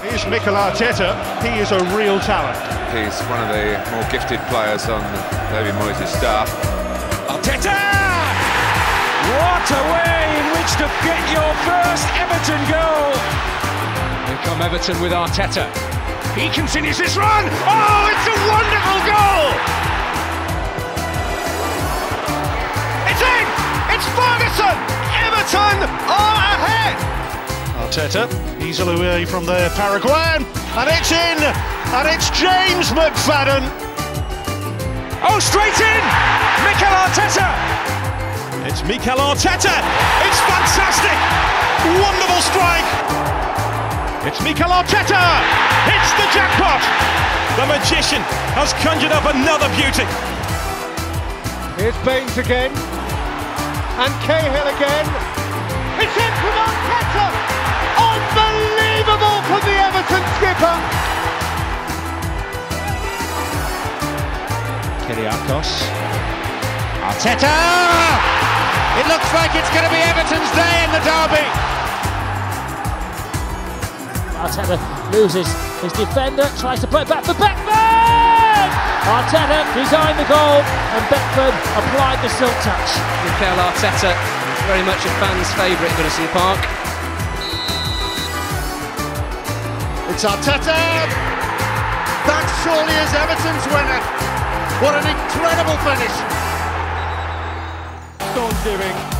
Here's Mikel Arteta. He is a real talent. He's one of the more gifted players on David Moyes' staff. Arteta! What a way in which to get your first Everton goal! Here come Everton with Arteta. He continues this run. Oh, it's a wonderful goal! It's in! It's Ferguson! Everton are ahead! Arteta, easily away from the Paraguayan, and it's in! And it's James McFadden! Oh, straight in! Mikel Arteta! It's Mikel Arteta! It's fantastic! Wonderful strike! It's Mikel Arteta! It's the jackpot! The magician has conjured up another beauty! Here's Baines again. And Cahill again. It's in from Arteta! Skipper! Kyrgiakos. Arteta! It looks like it's going to be Everton's day in the derby. Arteta loses his defender, tries to put it back for Beckford! Arteta designed the goal and Beckford applied the silk touch. Mikel Arteta, very much a fan's favourite at Goodison Park. It's Arteta! That surely is Everton's winner! What an incredible finish! Don't giving.